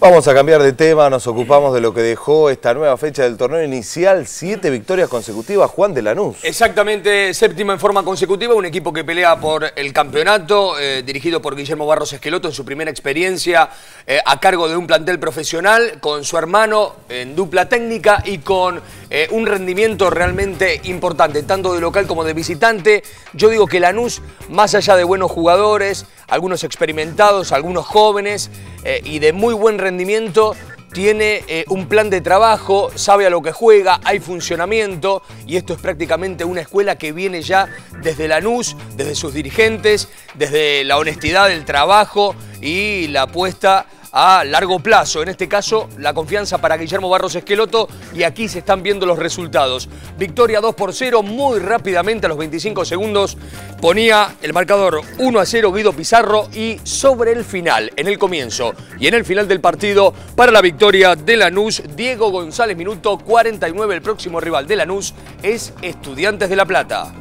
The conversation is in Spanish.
Vamos a cambiar de tema, nos ocupamos de lo que dejó esta nueva fecha del torneo inicial, siete victorias consecutivas, Juan de Lanús. Exactamente, séptima en forma consecutiva, un equipo que pelea por el campeonato, eh, dirigido por Guillermo Barros Esqueloto en su primera experiencia eh, a cargo de un plantel profesional, con su hermano en dupla técnica y con eh, un rendimiento realmente importante, tanto de local como de visitante. Yo digo que Lanús, más allá de buenos jugadores, algunos experimentados, algunos jóvenes y de muy buen rendimiento, tiene eh, un plan de trabajo, sabe a lo que juega, hay funcionamiento y esto es prácticamente una escuela que viene ya desde la NUS, desde sus dirigentes, desde la honestidad del trabajo y la apuesta a largo plazo. En este caso, la confianza para Guillermo Barros Esqueloto y aquí se están viendo los resultados. Victoria 2 por 0, muy rápidamente a los 25 segundos ponía el marcador 1 a 0 Guido Pizarro y sobre el final, en el comienzo y en el final del partido, para la victoria de Lanús, Diego González, minuto 49, el próximo rival de Lanús es Estudiantes de La Plata.